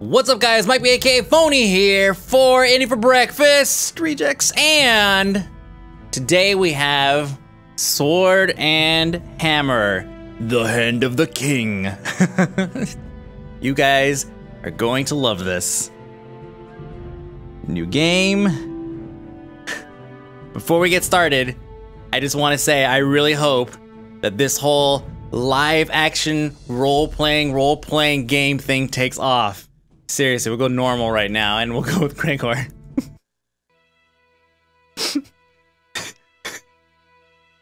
What's up guys, Mike aka Fony here for Indie for Breakfast, Rejects, and today we have Sword and Hammer, the Hand of the King. you guys are going to love this. New game. Before we get started, I just want to say I really hope that this whole live action role playing, role playing game thing takes off. Seriously, we'll go normal right now and we'll go with Gregor.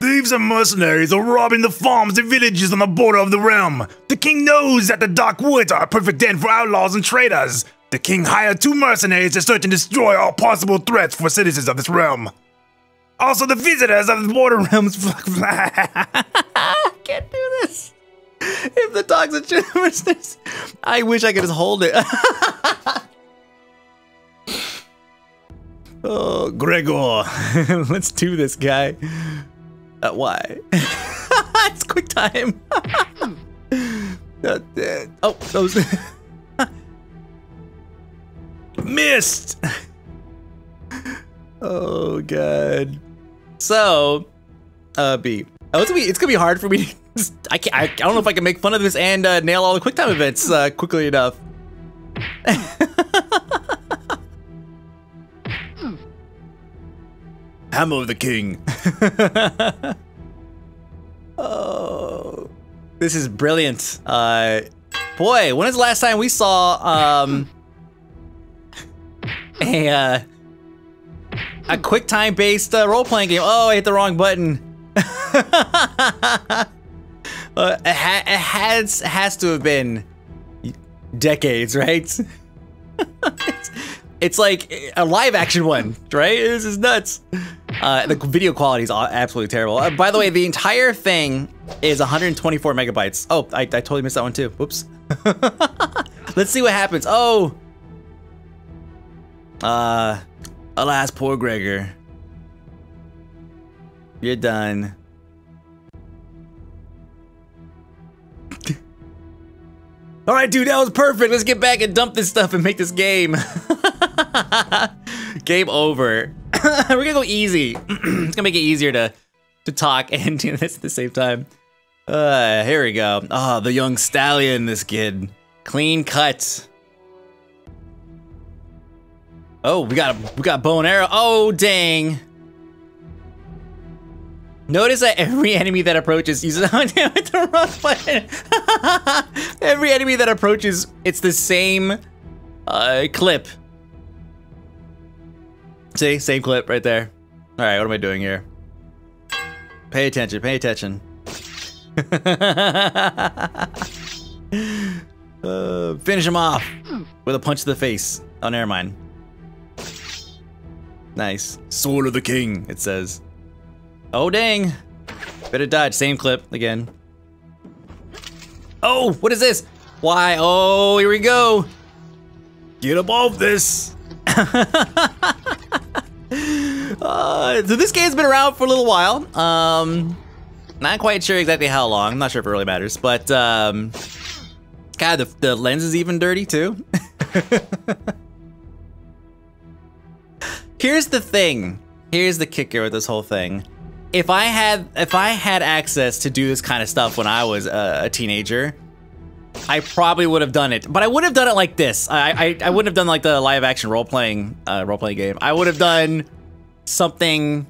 Thieves and mercenaries are robbing the farms and villages on the border of the realm. The king knows that the dark woods are a perfect den for outlaws and traitors. The king hired two mercenaries to search and destroy all possible threats for citizens of this realm. Also, the visitors of the border realms. Can't do this. If the dog's a generous, I wish I could just hold it. oh, Gregor, let's do this, guy. Uh, why? it's quick time. uh, oh, those missed. oh god. So, uh, B. Oh, it's gonna be it's gonna be hard for me. I can't. I, I don't know if I can make fun of this and uh, nail all the quick time events uh, quickly enough. Hammer of the King. oh, this is brilliant. Uh, boy, when is the last time we saw um a uh, a quick time based uh, role playing game? Oh, I hit the wrong button. Uh, it, ha it has has to have been decades, right? it's, it's like a live action one, right? This is nuts. Uh, the video quality is absolutely terrible. Uh, by the way, the entire thing is 124 megabytes. Oh, I, I totally missed that one too. Whoops. Let's see what happens. Oh. Uh, alas, poor Gregor. You're done. All right, dude, that was perfect. Let's get back and dump this stuff and make this game. game over. We're gonna go easy. it's gonna make it easier to to talk and do this at the same time. Uh, here we go. Ah, oh, the young stallion, this kid. Clean cut. Oh, we got a, we got bow and arrow. Oh, dang. Notice that every enemy that approaches uses the wrong button. every enemy that approaches, it's the same uh, clip. See, same clip right there. All right, what am I doing here? Pay attention, pay attention. uh, finish him off with a punch to the face. Oh, never mind. Nice. Sword of the King, it says. Oh, dang. Better dodge. Same clip again. Oh, what is this? Why? Oh, here we go. Get above this. uh, so this game's been around for a little while. Um, not quite sure exactly how long. I'm not sure if it really matters, but um, God, the, the lens is even dirty too. Here's the thing. Here's the kicker with this whole thing if I had if I had access to do this kind of stuff when I was a, a teenager, I probably would have done it. But I would have done it like this. I I, I wouldn't have done like the live action role playing uh, role playing game. I would have done something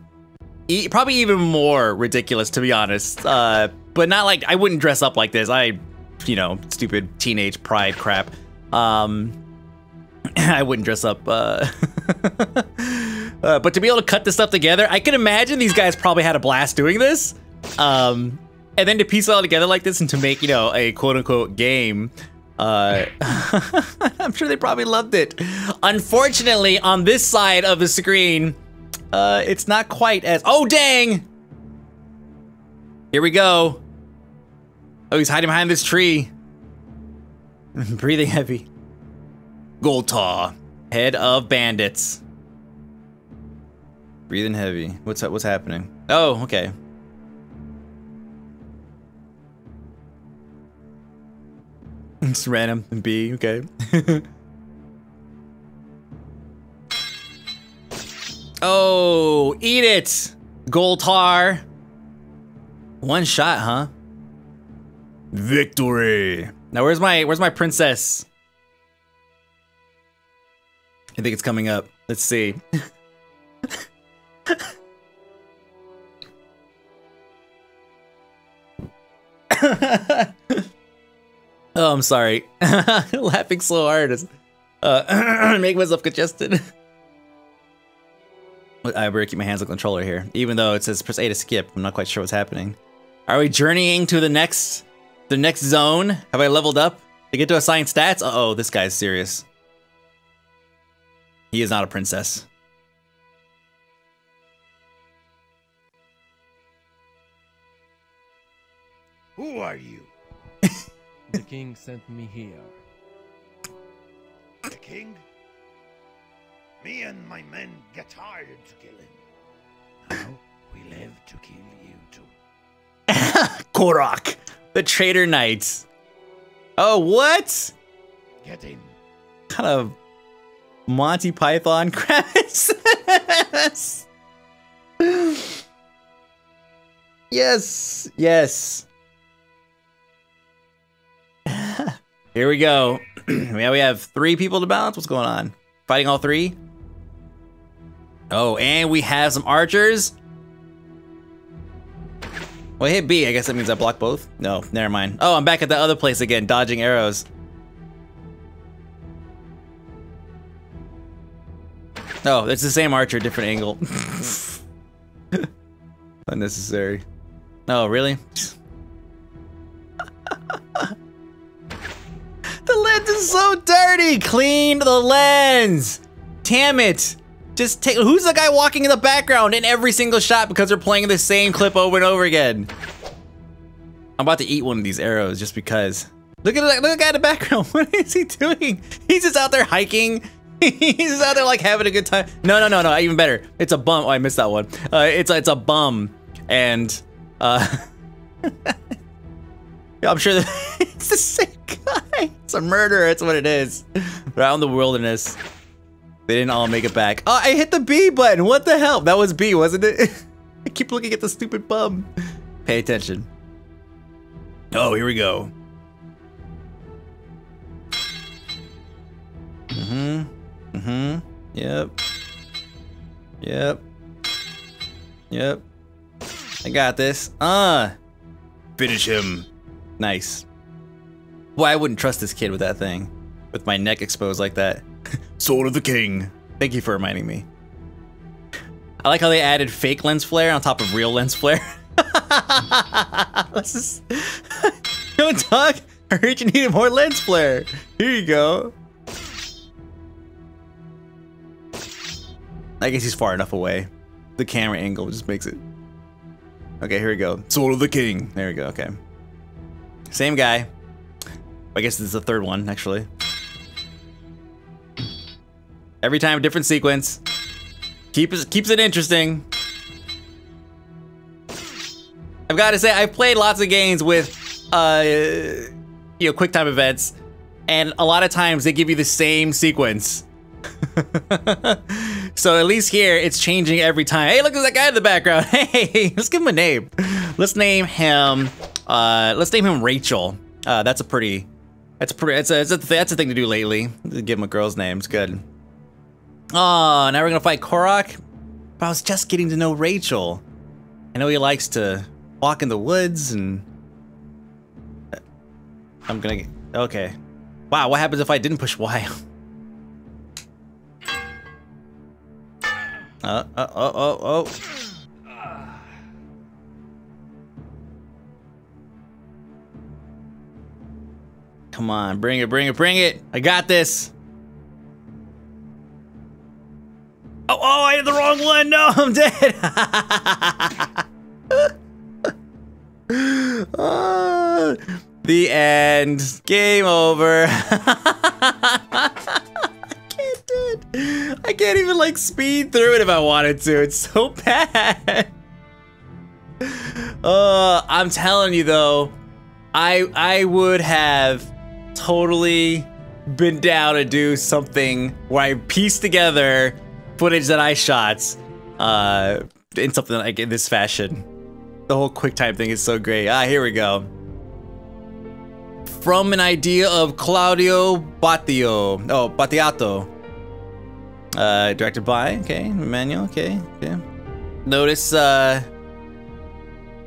e probably even more ridiculous to be honest. Uh, but not like I wouldn't dress up like this. I, you know, stupid teenage pride crap. Um, I wouldn't dress up. Uh, uh, but to be able to cut this stuff together, I can imagine these guys probably had a blast doing this. Um, and then to piece it all together like this and to make, you know, a quote unquote game, uh, I'm sure they probably loved it. Unfortunately, on this side of the screen, uh, it's not quite as, oh dang! Here we go. Oh, he's hiding behind this tree. Breathing heavy. Goltar, head of bandits. Breathing heavy. What's up? What's happening? Oh, okay. It's random. B, okay. oh, eat it! Goltar! One shot, huh? Victory! Now where's my where's my princess? I think it's coming up. Let's see. oh, I'm sorry. Laughing so hard is uh, make myself congested. I better keep my hands on the controller here. Even though it says press A to skip, I'm not quite sure what's happening. Are we journeying to the next, the next zone? Have I leveled up to get to assign stats? Uh oh, this guy's serious. He is not a princess. Who are you? the king sent me here. The king? Me and my men get tired to kill him. Now we live to kill you too. Korok, the traitor knights. Oh, what? Get in. Kind of Monty Python crap is? Yes, yes. Here we go. yeah, we have three people to balance. What's going on? Fighting all three? Oh, and we have some archers. Well, hit B. I guess that means I block both. No, never mind. Oh, I'm back at the other place again, dodging arrows. Oh, it's the same archer, different angle. Unnecessary. Oh, really? So dirty! Clean the lens! Damn it! Just take- who's the guy walking in the background in every single shot because they're playing the same clip over and over again? I'm about to eat one of these arrows just because. Look at that, look at the guy in the background. What is he doing? He's just out there hiking. He's just out there like having a good time. No, no, no, no, even better. It's a bum. Oh, I missed that one. Uh, it's, it's a bum. And, uh, I'm sure that it's the same guy. It's a murder. It's what it is. Out in the wilderness. They didn't all make it back. Oh, I hit the B button. What the hell? That was B, wasn't it? I keep looking at the stupid bum. Pay attention. Oh, here we go. Mm-hmm. Mm-hmm. Yep. Yep. Yep. I got this. Ah. Uh, finish him. Nice. Boy, I wouldn't trust this kid with that thing. With my neck exposed like that. Sword of the King. Thank you for reminding me. I like how they added fake lens flare on top of real lens flare. Let's just... Don't talk. I heard you needed more lens flare. Here you go. I guess he's far enough away. The camera angle just makes it. Okay, here we go. Sword of the King. There we go, okay. Same guy. I guess is the third one, actually. Every time, a different sequence. Keeps keeps it interesting. I've got to say, I've played lots of games with, uh, you know, quick time events, and a lot of times they give you the same sequence. so at least here, it's changing every time. Hey, look at that guy in the background. Hey, let's give him a name. Let's name him, uh, let's name him Rachel. Uh, that's a pretty, that's pretty, that's a, that's a, that's a thing to do lately. Give him a girl's name, it's good. Oh, now we're gonna fight Korok? But I was just getting to know Rachel. I know he likes to walk in the woods and... I'm gonna get... Okay. Wow, what happens if I didn't push Y? Uh, uh, oh, oh, oh. Come on, bring it, bring it, bring it. I got this. Oh, oh, I hit the wrong one. No, I'm dead. uh, the end. Game over. I can't do it. I can't even like speed through it if I wanted to. It's so bad. Uh, I'm telling you though, I I would have totally been down to do something where I piece together footage that I shot uh, in something like in this fashion. The whole QuickTime thing is so great. Ah, here we go. From an idea of Claudio Battio. Oh, Battiato. Uh, directed by, okay, Emmanuel, okay, okay. Notice, uh,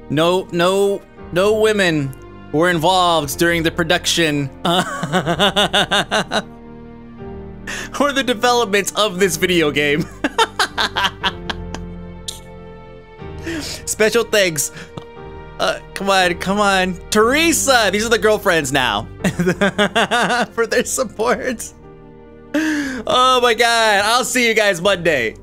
no, no, no women were involved during the production or the development of this video game. Special thanks. Uh, come on, come on. Teresa! These are the girlfriends now. For their support. Oh my god. I'll see you guys Monday.